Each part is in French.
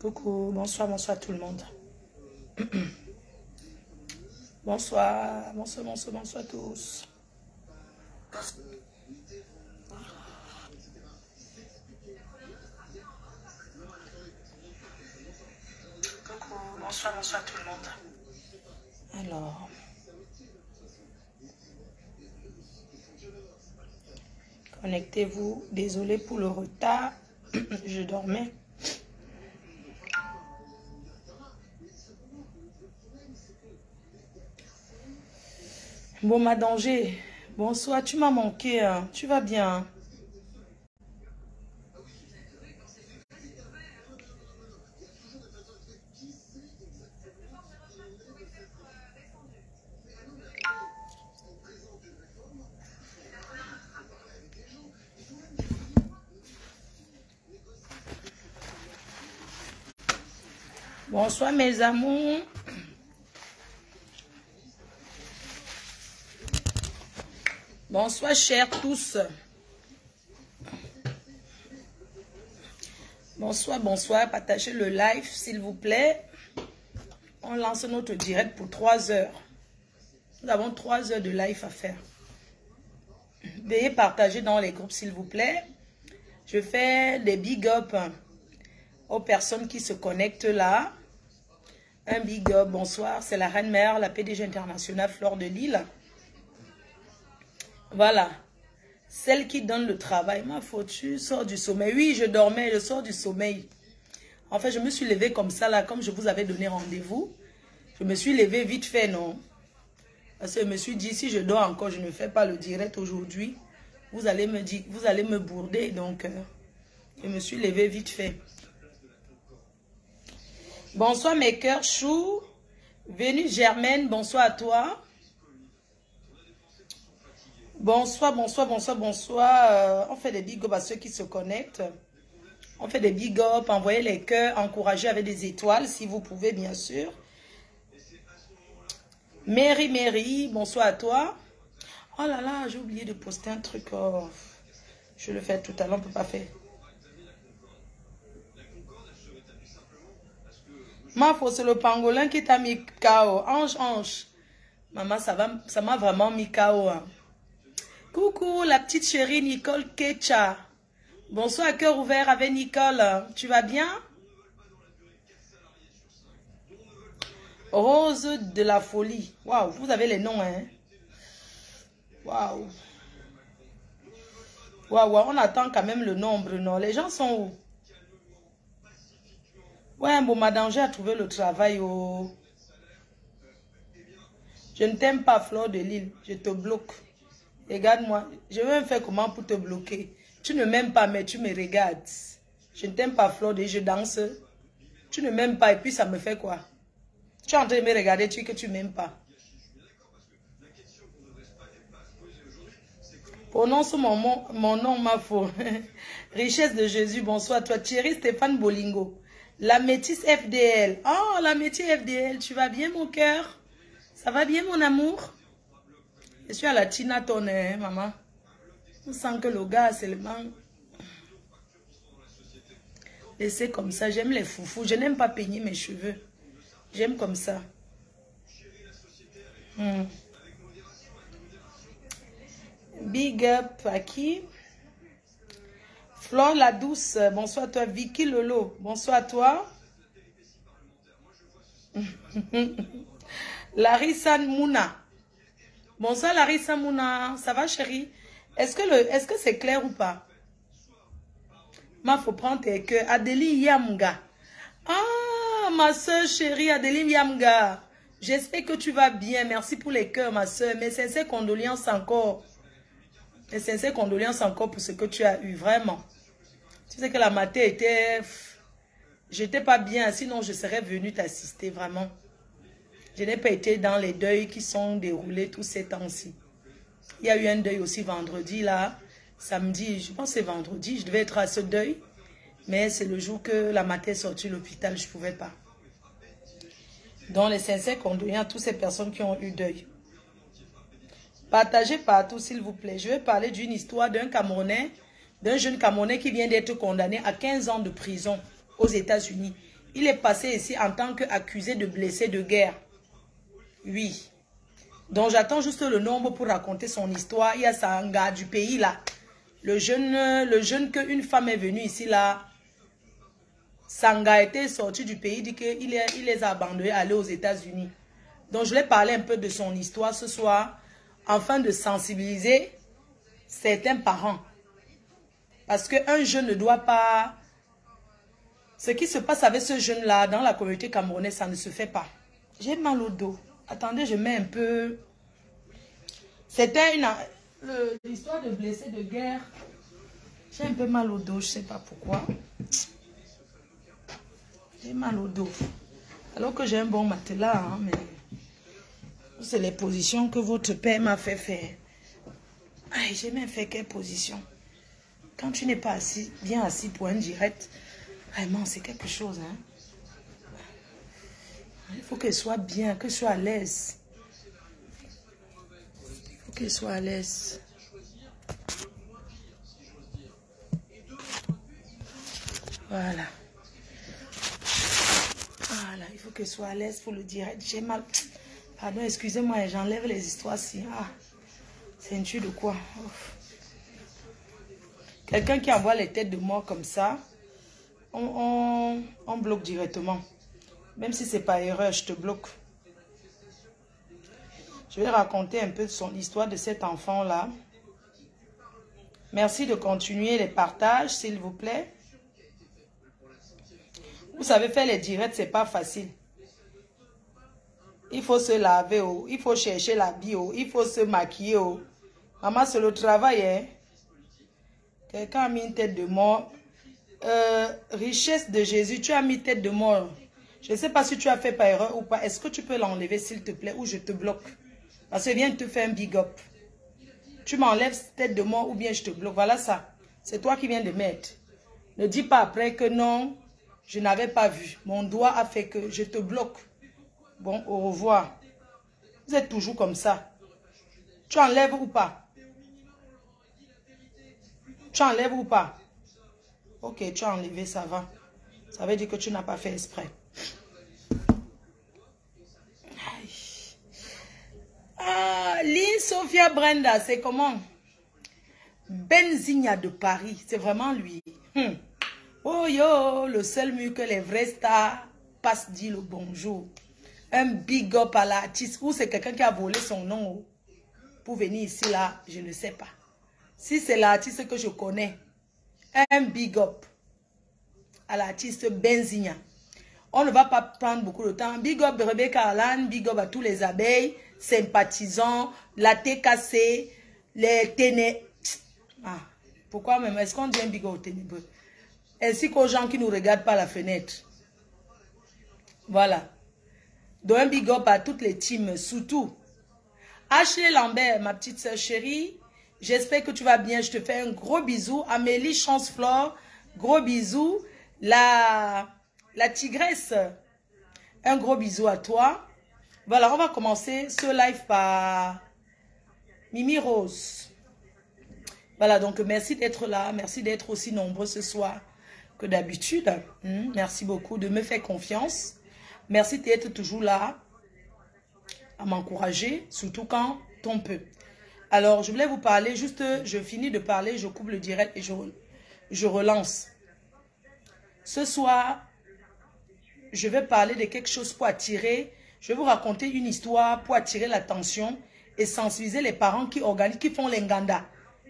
Coucou, bonsoir, bonsoir tout le monde. bonsoir, bonsoir, bonsoir, bonsoir tous. Coucou, bonsoir, bonsoir tout le monde. Alors. Connectez-vous. Désolé pour le retard. Je dormais. Bon, ma danger. Bonsoir, tu m'as manqué. hein. Tu vas bien. Bonsoir, mes amours. Bonsoir, chers tous. Bonsoir, bonsoir. Partagez le live, s'il vous plaît. On lance notre direct pour 3 heures. Nous avons 3 heures de live à faire. Veuillez partager dans les groupes, s'il vous plaît. Je fais des big up aux personnes qui se connectent là. Un big up, bonsoir. C'est la reine mère, la PDG internationale Fleur de Lille. Voilà. Celle qui donne le travail. Ma faute, tu sors du sommeil. Oui, je dormais, je sors du sommeil. En fait, je me suis levée comme ça, là, comme je vous avais donné rendez-vous. Je me suis levée vite fait, non? Parce que je me suis dit, si je dors encore, je ne fais pas le direct aujourd'hui. Vous allez me dire, vous allez me bourder. Donc, euh, je me suis levée vite fait. Bonsoir, mes cœurs choux. Vénus Germaine, bonsoir à toi. Bonsoir, bonsoir, bonsoir, bonsoir. Euh, on fait des big up à ceux qui se connectent. On fait des big up, envoyez les cœurs, encouragez avec des étoiles si vous pouvez, bien sûr. Mary, Mary, bonsoir à toi. Oh là là, j'ai oublié de poster un truc. oh. Je le fais tout à l'heure, on peut pas faire. Ma faute, c'est le pangolin qui t'a mis KO. Ange, ange. Maman, ça va, ça m'a vraiment mis KO. hein. Coucou, la petite chérie Nicole Kecha. Bonsoir, cœur ouvert avec Nicole. Tu vas bien? Rose de la folie. Waouh, vous avez les noms, hein? Waouh. Waouh, on attend quand même le nombre, non? Les gens sont où? Ouais, bon, ma danger a trouvé le travail au... Je ne t'aime pas, Fleur de Lille. Je te bloque. Regarde-moi. Je vais même faire comment pour te bloquer? Tu ne m'aimes pas, mais tu me regardes. Je ne t'aime pas, Fleur de Lille. Je danse. Tu ne m'aimes pas et puis ça me fait quoi? Tu es en train de me regarder, tu dis que tu ne m'aimes pas. Prononce mon, mon, mon nom, ma faux. Richesse de Jésus, bonsoir. Toi, Thierry Stéphane Bolingo. La métisse FDL. Oh, la métisse FDL. Tu vas bien, mon cœur? Ça va bien, mon amour? Je suis à la Tina Turner, hein, maman. On sent que le gars, man. Laissez comme ça. J'aime les foufous. Je n'aime pas peigner mes cheveux. J'aime comme ça. Hmm. Big up à qui? Flore la douce, bonsoir à toi. Vicky Lolo, bonsoir à toi. Larissa Mouna. Bonsoir Larissa Mouna. Ça va chérie? Est-ce que que c'est clair ou pas? Ma faut prendre tes cœurs. Adélie Yamga. Ah, ma soeur chérie Adélie Yamga. J'espère que tu vas bien. Merci pour les cœurs, ma soeur. Mes sincères condoléances encore. Mes sincères condoléances encore pour ce que tu as eu, vraiment. Tu sais que la matinée était... J'étais pas bien, sinon je serais venue t'assister, vraiment. Je n'ai pas été dans les deuils qui sont déroulés tous ces temps-ci. Il y a eu un deuil aussi vendredi, là. Samedi, je pense que c'est vendredi, je devais être à ce deuil. Mais c'est le jour que la matinée est sortie de l'hôpital, je ne pouvais pas. Donc les sincères condoléances à toutes ces personnes qui ont eu deuil. Partagez partout, s'il vous plaît. Je vais parler d'une histoire d'un Camerounais, d'un jeune Camerounais qui vient d'être condamné à 15 ans de prison aux États-Unis. Il est passé ici en tant qu'accusé de blessé de guerre. Oui. Donc j'attends juste le nombre pour raconter son histoire. Il y a Sanga du pays là. Le jeune, le jeune qu'une femme est venue ici là. Sanga était sorti du pays, dit qu'il il les a abandonnés, aller aux États-Unis. Donc je vais parler un peu de son histoire ce soir, afin de sensibiliser certains parents. Parce qu'un jeune ne doit pas... Ce qui se passe avec ce jeune-là dans la communauté camerounaise, ça ne se fait pas. J'ai mal au dos. Attendez, je mets un peu... C'était une... L'histoire de blessé de guerre. J'ai un peu mal au dos, je sais pas pourquoi. J'ai mal au dos. Alors que j'ai un bon matelas, hein, mais... C'est les positions que votre père m'a fait faire. J'ai même fait quelle position? Quand tu n'es pas assis, bien assis pour un direct, vraiment, c'est quelque chose. Hein? Il faut qu'elle soit bien, qu'elle soit à l'aise. Il faut qu'elle soit à l'aise. Voilà. Voilà, il faut qu'elle soit à l'aise pour le direct. J'ai mal. Pardon, excusez-moi, j'enlève les histoires si. Ah, ceinture de quoi? Quelqu'un qui envoie les têtes de mort comme ça, on, on bloque directement. Même si c'est pas erreur, je te bloque. Je vais raconter un peu son histoire de cet enfant-là. Merci de continuer les partages, s'il vous plaît. Vous savez, faire les directs, c'est pas facile. Il faut se laver, oh. il faut chercher la bio, il faut se maquiller. Oh. Maman, c'est le travail. Hein? Quelqu'un a mis une tête de mort. Euh, richesse de Jésus, tu as mis tête de mort. Je ne sais pas si tu as fait par erreur ou pas. Est-ce que tu peux l'enlever, s'il te plaît, ou je te bloque? Parce que viens te faire un big up. Tu m'enlèves tête de mort ou bien je te bloque. Voilà ça. C'est toi qui viens de mettre. Ne dis pas après que non, je n'avais pas vu. Mon doigt a fait que je te bloque. Bon, au revoir. Vous êtes toujours comme ça. Tu enlèves ou pas? Tu enlèves ou pas? Ok, tu as enlevé, ça va. Ça veut dire que tu n'as pas fait exprès. Ah, Lynn Sophia Brenda, c'est comment? Benzigna de Paris, c'est vraiment lui. Hmm. Oh yo, le seul mieux que les vrais stars passent dit le bonjour. Un big up à l'artiste. Ou c'est quelqu'un qui a volé son nom oh, pour venir ici là, je ne sais pas. Si c'est l'artiste que je connais, un big up à l'artiste Benzigna. On ne va pas prendre beaucoup de temps. Big up Rebecca Alan, big up à tous les abeilles, sympathisants, la TKC, les ténèbres. Ah, pourquoi même? Est-ce qu'on dit un big up aux ténébreux Ainsi qu'aux gens qui nous regardent par la fenêtre. Voilà. Donc un big up à toutes les teams, surtout. Ashley Lambert, ma petite soeur chérie, j'espère que tu vas bien. Je te fais un gros bisou. Amélie Chance-Flore, gros bisou. La la tigresse, un gros bisou à toi. Voilà, on va commencer ce live par Mimi Rose. Voilà, donc merci d'être là. Merci d'être aussi nombreux ce soir que d'habitude. Hmm, merci beaucoup de me faire confiance. Merci d'être toujours là à m'encourager, surtout quand on peut. Alors, je voulais vous parler, juste, je finis de parler, je coupe le direct et je, je relance. Ce soir, je vais parler de quelque chose pour attirer, je vais vous raconter une histoire pour attirer l'attention et sensibiliser les parents qui organisent, qui font l'enganda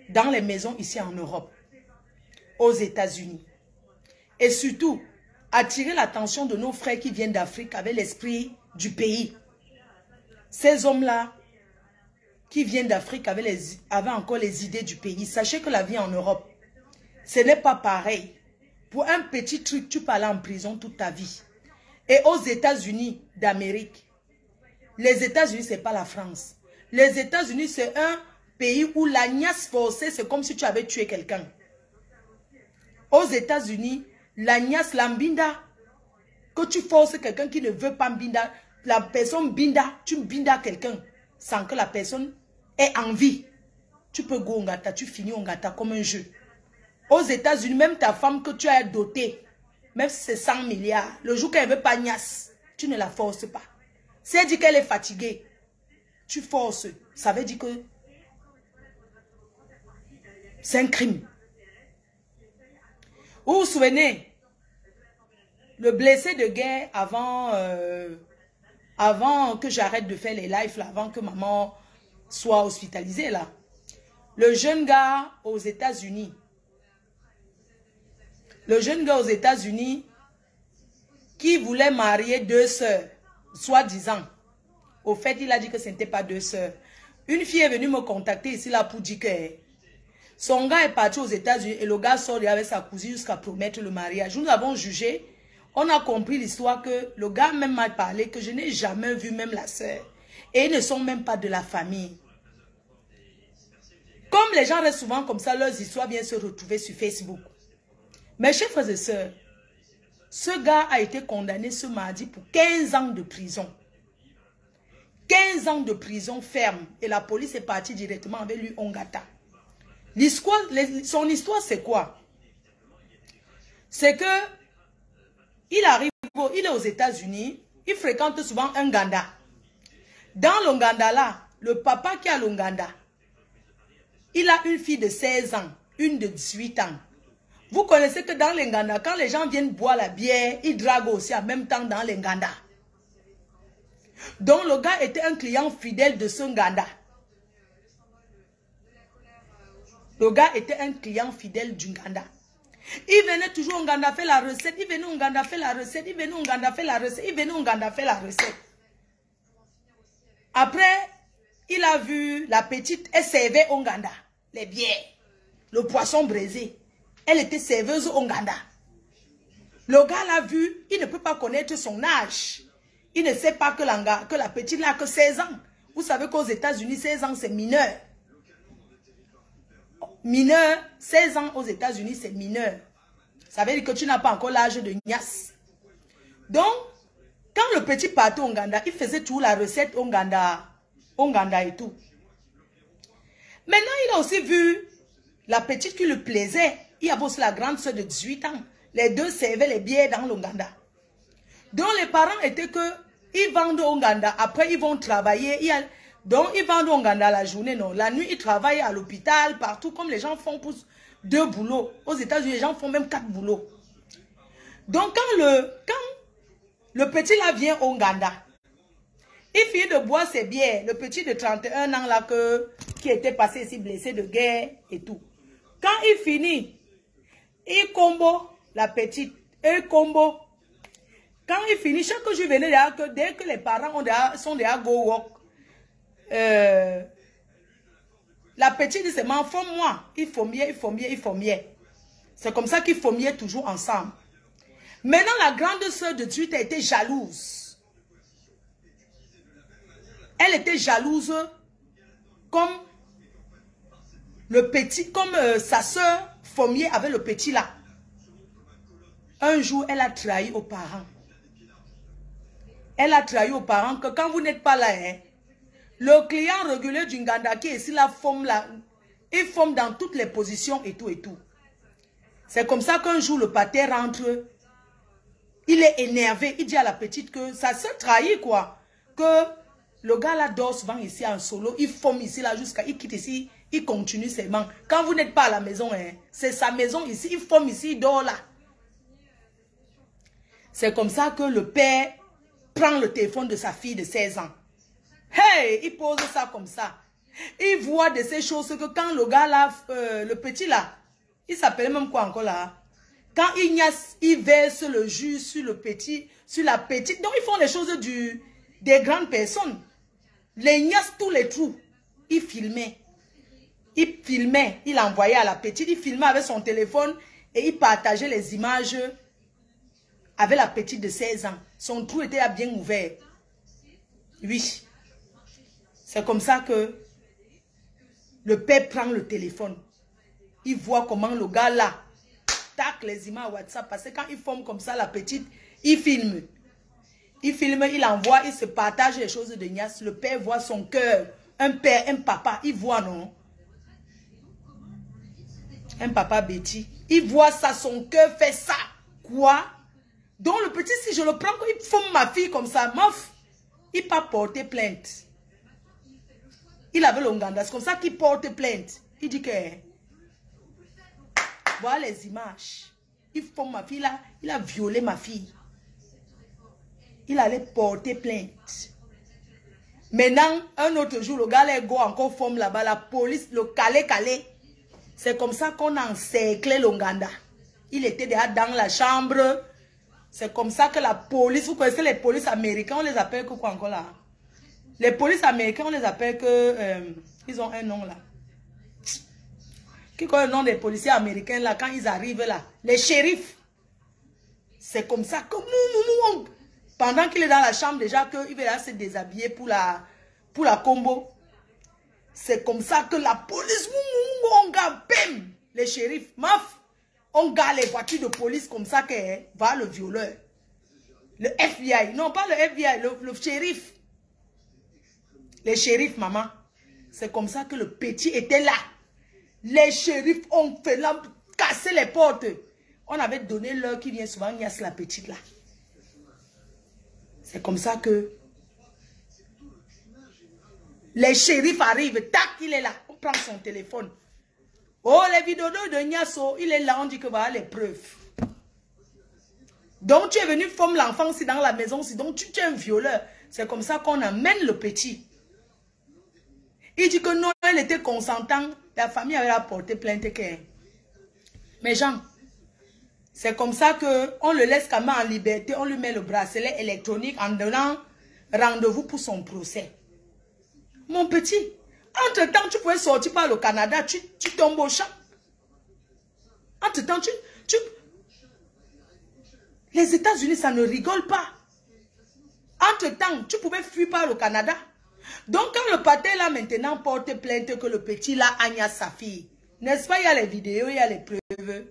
dans les maisons ici en Europe, aux États-Unis. Et surtout, attirer l'attention de nos frères qui viennent d'Afrique avec l'esprit du pays. Ces hommes-là, qui viennent d'Afrique avaient, avaient encore les idées du pays. Sachez que la vie en Europe, ce n'est pas pareil. Pour un petit truc, tu peux aller en prison toute ta vie. Et aux États-Unis d'Amérique, les États-Unis, ce n'est pas la France. Les États-Unis, c'est un pays où l'agnace forcée, c'est comme si tu avais tué quelqu'un. Aux États-Unis, l'agnace, l'ambinda, que tu forces quelqu'un qui ne veut pas binda, la personne binda, tu binda quelqu'un sans que la personne ait envie. Tu peux go ngata, tu finis ngata comme un jeu. Aux États-Unis, même ta femme que tu as dotée, même si c'est 100 milliards, le jour qu'elle veut pas tu ne la forces pas. Si elle dit qu'elle est fatiguée, tu forces. Ça veut dire que c'est un crime. Vous vous souvenez, le blessé de guerre avant, euh, avant que j'arrête de faire les lives, avant que maman soit hospitalisée là. Le jeune gars aux États-Unis, le jeune gars aux États-Unis qui voulait marier deux sœurs, soi-disant. Au fait, il a dit que ce n'était pas deux sœurs. Une fille est venue me contacter ici là pour dire que son gars est parti aux États-Unis et le gars sort avec sa cousine jusqu'à promettre le mariage. Nous avons jugé, on a compris l'histoire que le gars même m'a parlé que je n'ai jamais vu même la sœur. Et ils ne sont même pas de la famille. Comme les gens restent souvent comme ça, leurs histoires viennent se retrouver sur Facebook. Mes chers frères et sœurs, ce gars a été condamné ce mardi pour 15 ans de prison. 15 ans de prison ferme. Et la police est partie directement avec lui, Ongata. son histoire, c'est quoi? C'est que il arrive, il est aux États-Unis, il fréquente souvent un Ganda. Dans l'Onganda là, le papa qui a l'Onganda, il a une fille de 16 ans, une de 18 ans. Vous connaissez que dans l'Enganda, quand les gens viennent boire la bière, ils draguent aussi en même temps dans l'Enganda. Donc le gars était un client fidèle de ce Nganda. Le gars était un client fidèle du Nganda. Il venait toujours au Nganda faire la recette, il venait au Nganda faire la recette, il venait au Nganda faire la recette, il venait au Nganda faire la recette. Après, il a vu la petite, elle servait au Nganda, les bières, le poisson braisé. Elle était serveuse au Nganda. Le gars l'a vu, il ne peut pas connaître son âge. Il ne sait pas que la, que la petite n'a que 16 ans. Vous savez qu'aux États-Unis, 16 ans, c'est mineur. Mineur, 16 ans aux États-Unis, c'est mineur. Ça veut dire que tu n'as pas encore l'âge de Nias. Donc, quand le petit partait au Nganda, il faisait tout la recette au Nganda, au et tout. Maintenant, il a aussi vu la petite qui le plaisait. Il a aussi la grande soeur de 18 ans. Les deux servaient les billets dans l'Onganda. Donc les parents étaient que ils vendent au Nganda, après ils vont travailler. donc ils vendent au Nganda la journée, non. La nuit, ils travaillent à l'hôpital, partout, comme les gens font pour deux boulots. Aux États-Unis, les gens font même quatre boulots. Donc quand le, quand le petit là vient au Nganda, il finit de boire ses bières. Le petit de 31 ans là que, qui était passé ici blessé de guerre et tout. Quand il finit, il combo la petite, il combo quand il finit, chaque jour, je venais que dès que les parents ont sont déjà go walk, euh, la petite dit, enfant, moi, il faut mieux, il faut mieux, il faut mieux. C'est comme ça qu'il faut mieux toujours ensemble. Maintenant, la grande soeur de Dieu était jalouse. Elle était jalouse comme le petit, comme euh, sa soeur Fomier avait le petit là. Un jour, elle a trahi aux parents. Elle a trahi aux parents que quand vous n'êtes pas là, hein, le client régulier du Nganda qui est ici, la forme là, il forme dans toutes les positions et tout et tout. C'est comme ça qu'un jour le pâté rentre, il est énervé, il dit à la petite que ça se trahit quoi, que le gars là dort souvent ici en solo, il forme ici là jusqu'à, il quitte ici, il continue ses mains. Quand vous n'êtes pas à la maison, hein, c'est sa maison ici, il forme ici, il dort là. C'est comme ça que le père prend le téléphone de sa fille de 16 ans. Hey, il pose ça comme ça. Il voit de ces choses que quand le gars là, euh, le petit là, il s'appelle même quoi encore là? Quand il, il verse le jus sur le petit, sur la petite. Donc ils font les choses du, des grandes personnes. Les Ignace tous les trous. Il filmait. Il filmait. Il envoyait à la petite. Il filmait avec son téléphone et il partageait les images avec la petite de 16 ans. Son trou était bien ouvert. Oui. C'est comme ça que le père prend le téléphone. Il voit comment le gars là, tac les images WhatsApp. Parce que quand il forme comme ça la petite, il filme. Il filme, il envoie, il se partage les choses de Nias. Le père voit son cœur. Un père, un papa, il voit non? Un papa Betty. Il voit ça, son cœur fait ça. Quoi? Donc le petit, si je le prends, il fume ma fille comme ça, mof, il pas porter plainte. Il avait l'Onganda, c'est comme ça qu'il porte plainte. Il dit que, voilà les images. Il fume ma fille, là, il a violé ma fille. Il allait porter plainte. Maintenant, un autre jour, le gars, les go encore forme là-bas, la police, le calé-calé. C'est comme ça qu'on a encerclé l'Onganda. Il était déjà dans la chambre. C'est comme ça que la police, vous connaissez les polices américains, on les appelle que quoi encore là? Les polices américains, on les appelle que... Euh, ils ont un nom là. Qui connaît le nom des policiers américains là, quand ils arrivent là? Les shérifs. C'est comme ça que... Pendant qu'il est dans la chambre déjà, qu'il va se déshabiller pour la, pour la combo. C'est comme ça que la police, on bim, les shérifs, maf, on garde les voitures de police comme ça que va le violeur. Le FBI, non pas le FBI, le, shérif. Les shérifs, maman. C'est comme ça que le petit était là. Les shérifs ont fait là, casser les portes. On avait donné l'heure qui vient souvent, il y a la petite là. C'est comme ça que les shérifs arrivent, tac, il est là. On prend son téléphone. Oh, les vidéos de Niasso, il est là, on dit que voilà les preuves. Donc tu es venu former l'enfant si dans la maison, si donc tu, es un violeur. C'est comme ça qu'on amène le petit. Il dit que non, elle était consentant. La famille avait apporté plainte. Mais Jean, c'est comme ça qu'on le laisse quand même en liberté. On lui met le bracelet électronique en donnant rendez-vous pour son procès. Mon petit, entre-temps, tu pouvais sortir par le Canada, tu, tombes au champ. Entre-temps, tu, tu... Les États-Unis, ça ne rigole pas. Entre-temps, tu pouvais fuir par le Canada. Donc, quand le pâté là maintenant porte plainte que le petit là agnace sa fille, n'est-ce pas, il y a les vidéos, il y a les preuves.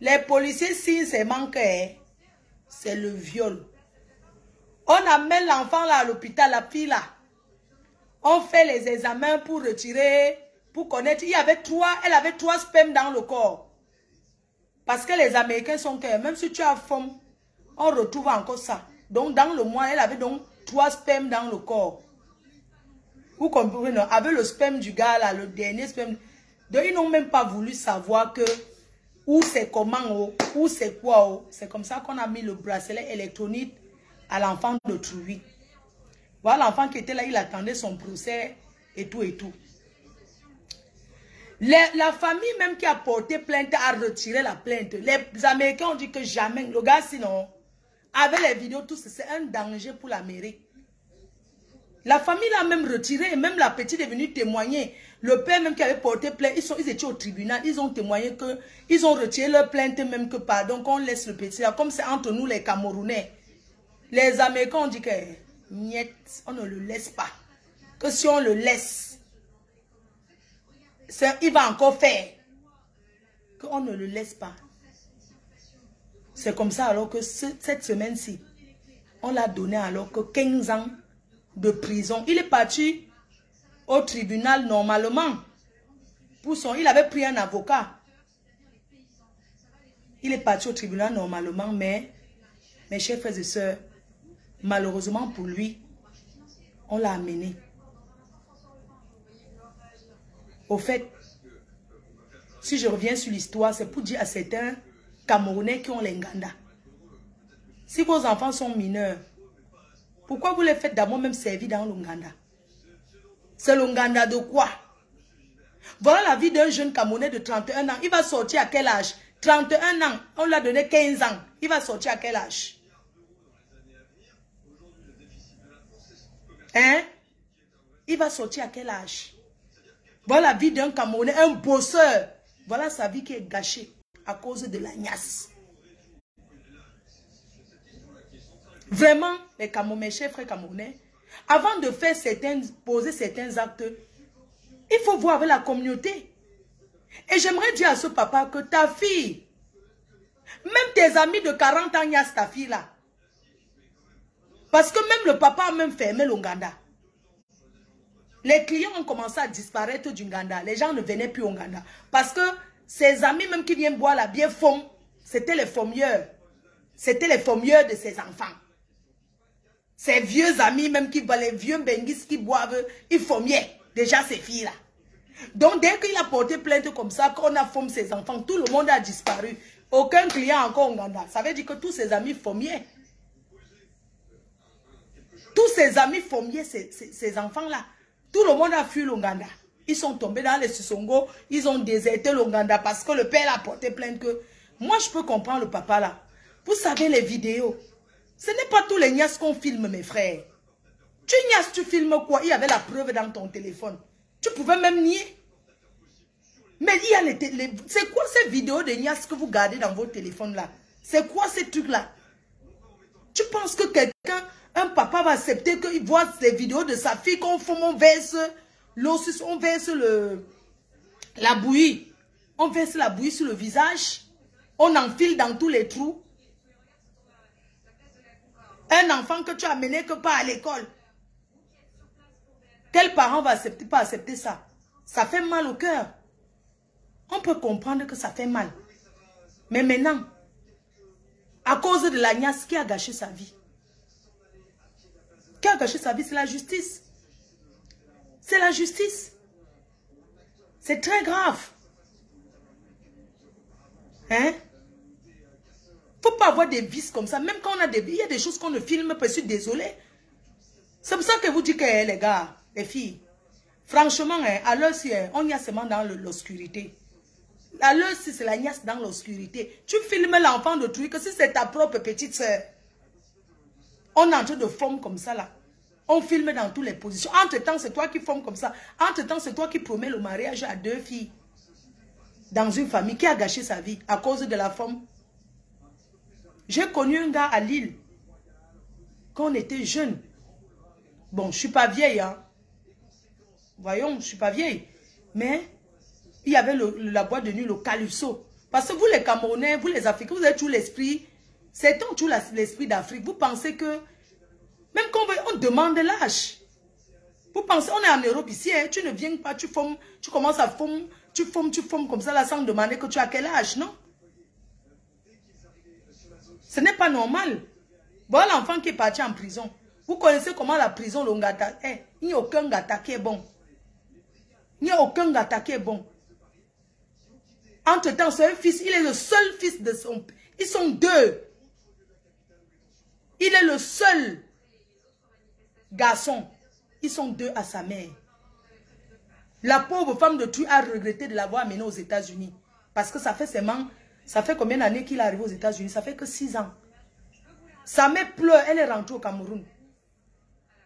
Les policiers signent c'est manqué. C'est le viol. On amène l'enfant là à l'hôpital, la fille là. On fait les examens pour retirer, pour connaître. Il y avait trois, elle avait trois spermes dans le corps. Parce que les Américains sont que même si tu as femme, on retrouve encore ça. Donc dans le mois, elle avait donc trois spermes dans le corps. Vous comprenez? Avec le sperme du gars là, le dernier sperme. Donc ils n'ont même pas voulu savoir que ou c'est comment, oh, ou c'est quoi. Oh. C'est comme ça qu'on a mis le bracelet électronique à l'enfant de Trouy. Voilà l'enfant qui était là, il attendait son procès et tout et tout. la famille même qui a porté plainte a retiré la plainte. Les Américains ont dit que jamais, le gars sinon, avec les vidéos, tout c'est un danger pour l'Amérique. La famille l'a même retiré, même la petite est venue témoigner. Le père même qui avait porté plainte, ils, sont, étaient au tribunal, ils ont témoigné que ils ont retiré leur plainte même que pardon, qu'on laisse le petit. Comme c'est entre nous les Camerounais. Les Américains ont dit que on ne le laisse pas. Que si on le laisse, il va encore faire. Qu'on ne le laisse pas. C'est comme ça alors que cette semaine-ci, on l'a donné alors que 15 ans de prison. Il est parti au tribunal normalement. Pour il avait pris un avocat. Il est parti au tribunal normalement, mais mes chers frères et sœurs, malheureusement pour lui, on l'a amené. Au fait, si je reviens sur l'histoire, c'est pour dire à certains Camerounais qui ont l'Enganda. Si vos enfants sont mineurs, pourquoi vous les faites d'abord même servir dans l'Onganda? C'est l'Onganda de quoi? Voilà la vie d'un jeune Camerounais de 31 ans. Il va sortir à quel âge? 31 ans. On lui a donné 15 ans. Il va sortir à quel âge? Hein? Il va sortir à quel âge? Voilà la vie d'un Camerounais, un bosseur. Voilà sa vie qui est gâchée à cause de la niasse. Vraiment, les Camerounais, chers frères camerounais, avant de faire certains, poser certains actes, il faut voir avec la communauté. Et j'aimerais dire à ce papa que ta fille, même tes amis de 40 ans, il y a ta fille là. Parce que même le papa a même fermé l'Onganda. Les clients ont commencé à disparaître du Nganda. Les gens ne venaient plus au Nganda. Parce que ses amis même qui viennent boire la bière font, c'était les fomieurs. C'était les formiers de ses enfants. Ses vieux amis, même qui les vieux benguis qui boivent, ils formiaient déjà ces filles-là. Donc, dès qu'il a porté plainte comme ça, qu'on a formé ses enfants, tout le monde a disparu. Aucun client encore au Ghana. Ça veut dire que tous ses amis formiers. Tous ses amis formiers, ces, enfants-là. Tout le monde a fui l'Ouganda. Ils sont tombés dans les Sissongo. Ils ont déserté l'Ouganda parce que le père a porté plainte que... Moi, je peux comprendre le papa là. Vous savez les vidéos. Ce n'est pas tous les nias qu'on filme, mes frères. Tu nias, tu filmes quoi? Il y avait la preuve dans ton téléphone. Tu pouvais même nier. Mais il y a les... c'est quoi ces vidéos de nias que vous gardez dans votre téléphone là? C'est quoi ces trucs là Tu penses que quelqu'un, un papa va accepter qu'il voit ces vidéos de sa fille qu'on on verse l'eau, on verse le, la bouillie. On verse la bouillie sur le visage. On enfile dans tous les trous. Un enfant que tu as mené que pas à l'école. Quel parent va accepter, pas accepter ça? Ça fait mal au cœur. On peut comprendre que ça fait mal. Mais maintenant, à cause de la qui a gâché sa vie, qui a gâché sa vie, c'est la justice. C'est la justice. C'est très grave. Hein? Faut pas avoir des vices comme ça. Même quand on a des... Il y a des choses qu'on ne filme pas. Je suis désolé. C'est pour ça que vous dites que les gars, les filles, franchement, hein, à l'heure hein, on y a seulement dans l'obscurité. À l'heure c'est la niasse dans l'obscurité. Tu filmes l'enfant de truc, que si c'est ta propre petite soeur, on est en train de forme comme ça là. On filme dans toutes les positions. Entre-temps, c'est toi qui formes comme ça. Entre-temps, c'est toi qui promets le mariage à deux filles. Dans une famille qui a gâché sa vie à cause de la forme. J'ai connu un gars à Lille. Quand on était jeune. Bon, je ne suis pas vieille. Hein. Voyons, je ne suis pas vieille. Mais il y avait la boîte de nuit, le calypso. Parce que vous les Camerounais, vous les Africains, vous avez tout l'esprit. C'est tout l'esprit d'Afrique. Vous pensez que, même quand on, demande l'âge. Vous pensez, on est en Europe ici, hein, tu ne viens pas, tu formes, tu commences à former, tu formes, tu formes comme ça là sans demander que tu as quel âge, non? Ce n'est pas normal. Voilà l'enfant qui est parti en prison. Vous connaissez comment la prison, le gata, eh, il n'y a aucun gata qui est bon. Il n'y a aucun gata qui est bon. Entre-temps, c'est un fils, il est le seul fils de son père. Ils sont deux. Il est le seul garçon. Ils sont deux à sa mère. La pauvre femme de Tui a regretté de l'avoir amené aux États-Unis. Parce que ça fait seulement, ça fait combien d'années qu'il est arrivé aux États-Unis? Ça fait que six ans. Sa mère pleure, elle est rentrée au Cameroun.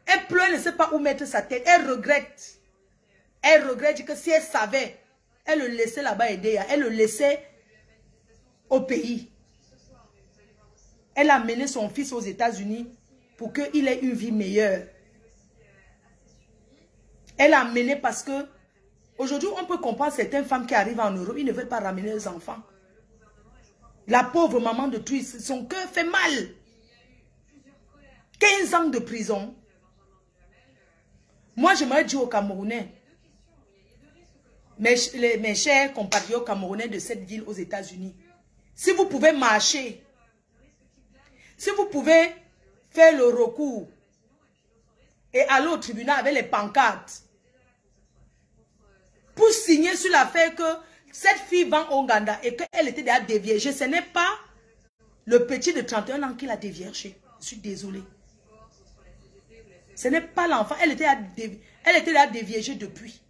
Elle pleure, elle ne sait pas où mettre sa tête. Elle regrette. Elle regrette que si elle savait elle le laissait là-bas aider. Elle le laissait au pays. Elle a mené son fils aux États-Unis pour qu'il ait une vie meilleure. Elle a mené parce que aujourd'hui, on peut comprendre certaines femmes qui arrivent en Europe, ils ne veulent pas ramener leurs enfants. La pauvre maman de Twist, son cœur fait mal. 15 ans de prison. Moi, j'aimerais dire aux Camerounais, mes, chers compatriotes camerounais de cette ville aux États-Unis, si vous pouvez marcher, si vous pouvez faire le recours et aller au tribunal avec les pancartes pour signer sur l'affaire que cette fille vend au Ouganda et qu'elle était déjà déviergée, ce n'est pas le petit de 31 ans qui l'a déviergée. Je suis désolée. Ce n'est pas l'enfant. Elle était, elle était là depuis.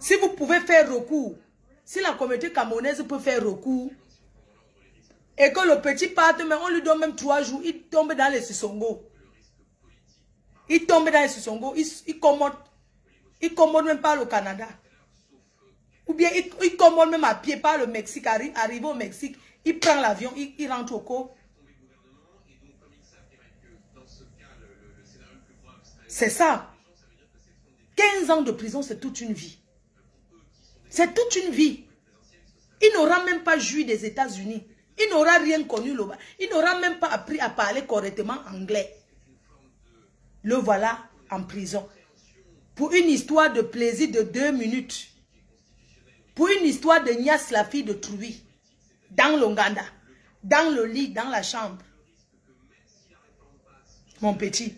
Si vous pouvez faire recours, si la communauté camerounaise peut faire recours, et que le petit parte, mais on lui donne même trois jours, il tombe dans les Sissongo. Il tombe dans les Sissongo, il, commode. Il commode même pas le Canada. Ou bien il, commode même à pied par le Mexique, arrive, au Mexique, il prend l'avion, il, il, rentre au co. C'est ça. 15 ans de prison, c'est toute une vie. C'est toute une vie. Il n'aura même pas joui des États-Unis. Il n'aura rien connu. Il n'aura même pas appris à parler correctement anglais. Le voilà en prison. Pour une histoire de plaisir de deux minutes. Pour une histoire de Nias, la fille de Trouy. Dans l'Onganda. dans le lit, dans la chambre. Mon petit.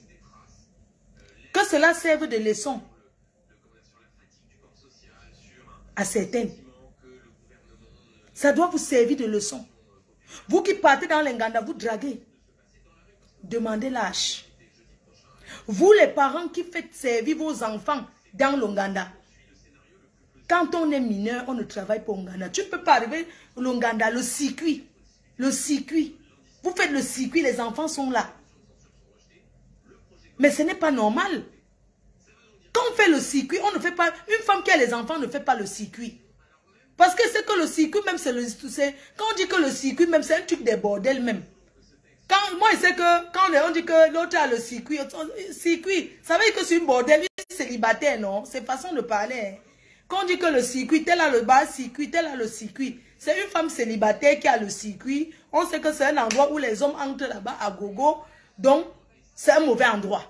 Que cela serve de leçon à certaines. Ça doit vous servir de leçon. Vous qui partez dans l'Enganda, vous draguez. Demandez l'âge. Vous les parents qui faites servir vos enfants dans l'Onganda. Quand on est mineur, on ne travaille pas au Nganda. Tu ne peux pas arriver au Longanda, le circuit. Le circuit. Vous faites le circuit, les enfants sont là. Mais ce n'est pas normal. Quand on fait le circuit, on ne fait pas... Une femme qui a les enfants ne fait pas le circuit. Parce que c'est que le circuit même, c'est le... Quand on dit que le circuit même, c'est un truc des bordels même. Quand, moi, je sais que quand on dit que l'autre a le circuit, circuit, ça veut dire que c'est une bordel, célibataire, non? C'est façon de parler. Hein. Quand on dit que le circuit, tel a le bas circuit, tel a le circuit. C'est une femme célibataire qui a le circuit. On sait que c'est un endroit où les hommes entrent là-bas à gogo. Donc, c'est un mauvais endroit.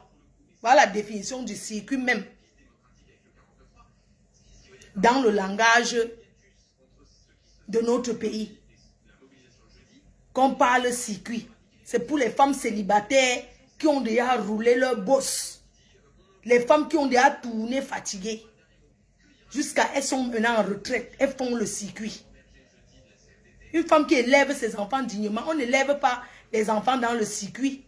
Voilà la définition du circuit même. Dans le langage de notre pays. Qu'on parle circuit. C'est pour les femmes célibataires qui ont déjà roulé leur boss. Les femmes qui ont déjà tourné fatiguées. Jusqu'à elles sont maintenant en retraite. Elles font le circuit. Une femme qui élève ses enfants dignement. On n'élève pas les enfants dans le circuit.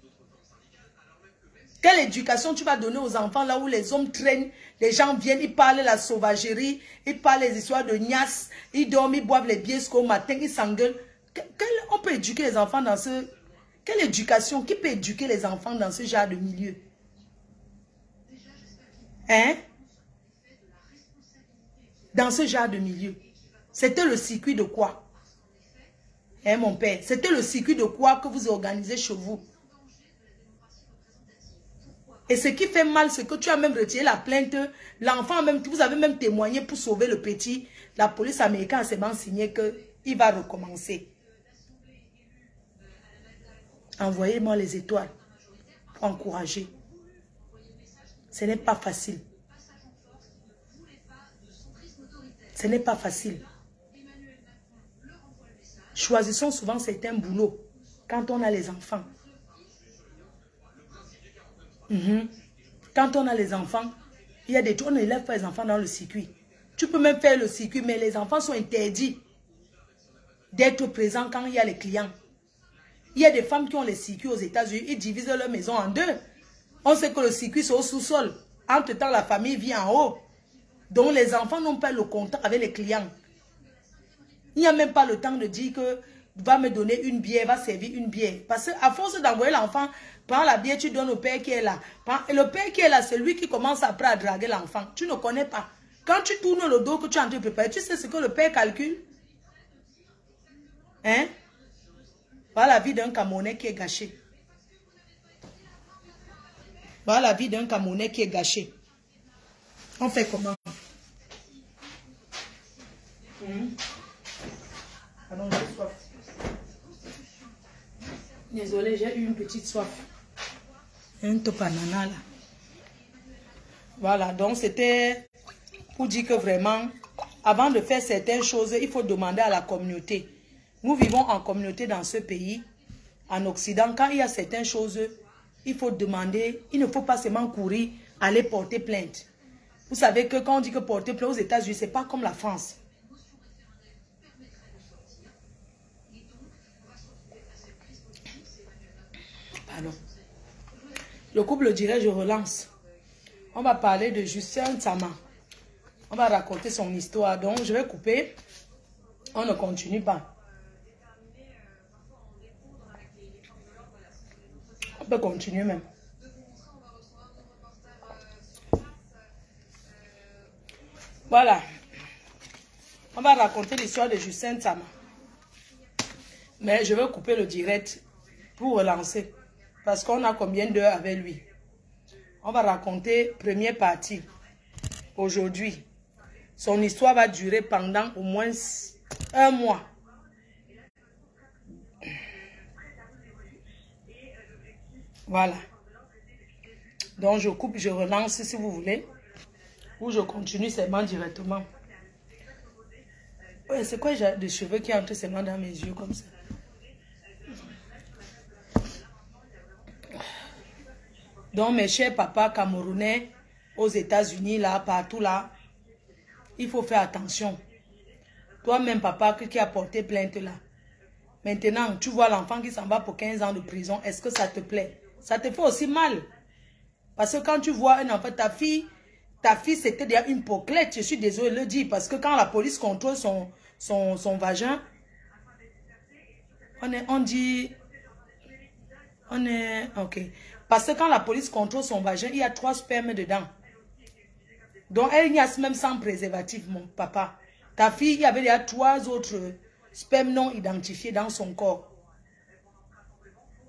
Quelle éducation tu vas donner aux enfants là où les hommes traînent, les gens viennent, ils parlent la sauvagerie, ils parlent les histoires de nias, ils dorment, ils boivent les biesques au matin, ils s'engueulent. On peut éduquer les enfants dans ce... Quelle éducation Qui peut éduquer les enfants dans ce genre de milieu? Hein? Dans ce genre de milieu. C'était le circuit de quoi? Hein, mon père C'était le circuit de quoi que vous organisez chez vous? Et ce qui fait mal, c'est que tu as même retiré la plainte. L'enfant même, vous avez même témoigné pour sauver le petit. La police américaine s'est même signé qu'il va recommencer. Envoyez-moi les étoiles pour encourager. Ce n'est pas facile. Ce n'est pas facile. Choisissons souvent certains boulots quand on a les enfants. Mhm. Quand on a les enfants, il y a des on n'élève pas les enfants dans le circuit. Tu peux même faire le circuit, mais les enfants sont interdits d'être présents quand il y a les clients. Il y a des femmes qui ont les circuits aux États-Unis, ils divisent leur maison en deux. On sait que le circuit c'est au sous-sol. Entre-temps, la famille vit en haut. Donc les enfants n'ont pas le contact avec les clients. Il n'y a même pas le temps de dire que va me donner une bière, va servir une bière. Parce qu'à force d'envoyer l'enfant Prends la bière, tu donnes au père qui est là. Et le père qui est là, c'est lui qui commence après à draguer l'enfant. Tu ne connais pas. Quand tu tournes le dos que tu es en train de préparer, tu sais ce que le père calcule Hein? Voilà la vie d'un Camerounais qui est gâché. Voilà la vie d'un Camerounais qui est gâché. On fait comment? Hmm? Désolé, j'ai eu une petite soif un topanana là. Voilà, donc c'était pour dire que vraiment, avant de faire certaines choses, il faut demander à la communauté. Nous vivons en communauté dans ce pays, en Occident. Quand il y a certaines choses, il faut demander, il ne faut pas seulement courir, aller porter plainte. Vous savez que quand on dit que porter plainte aux États-Unis, ce n'est pas comme la France. Pardon. Le couple dirait, je relance. On va parler de Justin Tama. On va raconter son histoire. Donc, je vais couper. On ne continue pas. On peut continuer même. Voilà. On va raconter l'histoire de Justin Tama. Mais je vais couper le direct pour relancer. Parce qu'on a combien d'heures avec lui? On va raconter première partie. Aujourd'hui. Son histoire va durer pendant au moins un mois. Voilà. Donc, je coupe, je relance si vous voulez. Ou je continue seulement directement. Ouais, c'est quoi des cheveux qui entrent seulement dans mes yeux comme ça? Donc, mes chers papas camerounais, aux États-Unis, là, partout là, il faut faire attention. Toi-même, papa, qui a porté plainte là. Maintenant, tu vois l'enfant qui s'en va pour 15 ans de prison. Est-ce que ça te plaît? Ça te fait aussi mal. Parce que quand tu vois un enfant, ta fille, ta fille, c'était déjà une poclette. Je suis désolée de le dire. Parce que quand la police contrôle son, vagin, on, est, on dit... On est... Ok. Parce que quand la police contrôle son vagin, il y a trois spermes dedans. Donc, elle y a même sans préservatif, mon papa. Ta fille, il y avait déjà trois autres spermes non identifiés dans son corps.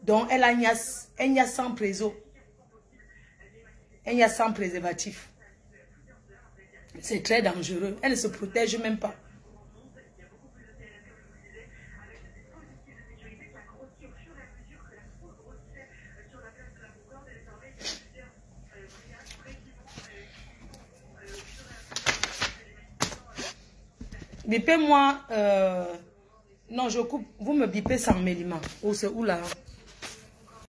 Donc, elle a a sans préso. Elle a sans préservatif. C'est très dangereux. Elle ne se protège même pas. Bipez-moi. Euh, non, je coupe. Vous me bipez sans méliment. Où c'est où là?